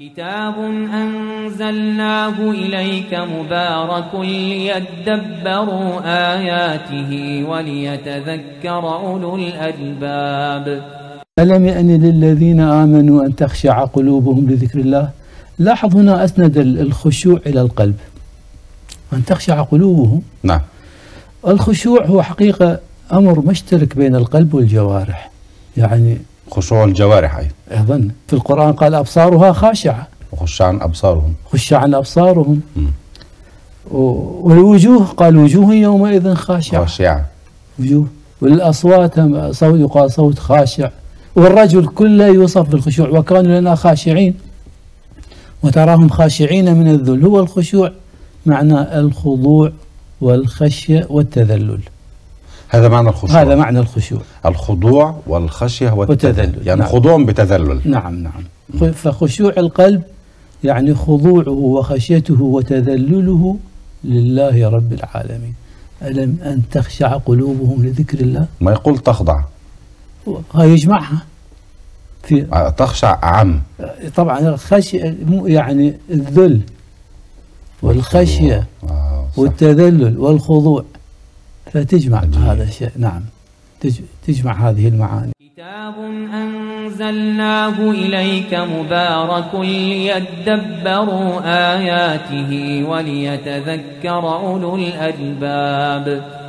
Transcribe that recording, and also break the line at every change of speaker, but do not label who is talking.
كتاب أنزلناه إليك مبارك ليدبروا آياته وليتذكر أولو الألباب.
ألم يأن للذين آمنوا أن تخشع قلوبهم لذكر الله؟ لاحظ هنا أسند الخشوع إلى القلب. أن تخشع قلوبهم؟
نعم.
الخشوع هو حقيقة أمر مشترك بين القلب والجوارح. يعني
خشوع الجوارح أيضا.
أيضا. في القرآن قال أبصارها خاشعة.
وخشعا أبصارهم.
خشعا أبصارهم. والوجوه قال وجوه يومئذ خاشعة.
خاشعا
وجوه. والأصوات صوت يقال صوت خاشع. والرجل كله يوصف بالخشوع. وكانوا لنا خاشعين. وتراهم خاشعين من الذل. هو الخشوع. معنى الخضوع والخشية والتذلل.
هذا معنى الخشوع.
هذا معنى الخشوع.
الخضوع والخشية والتذلل.
والتذلل،
يعني
نعم.
خضوع بتذلل.
نعم نعم. فخشوع القلب يعني خضوعه وخشيته وتذلله لله رب العالمين. ألم أن تخشع قلوبهم لذكر الله؟
ما يقول تخضع.
هاي يجمعها. في
آه، تخشع أعم
طبعا الخشية يعني الذل والخشية
آه،.
والتذلل والخضوع. فتجمع
عجيب.
هذا الشيء. نعم. تج- تجمع هذه المعاني.
كتاب أنزلناه إليك مبارك ليدبروا آياته وليتذكر أولو الألباب.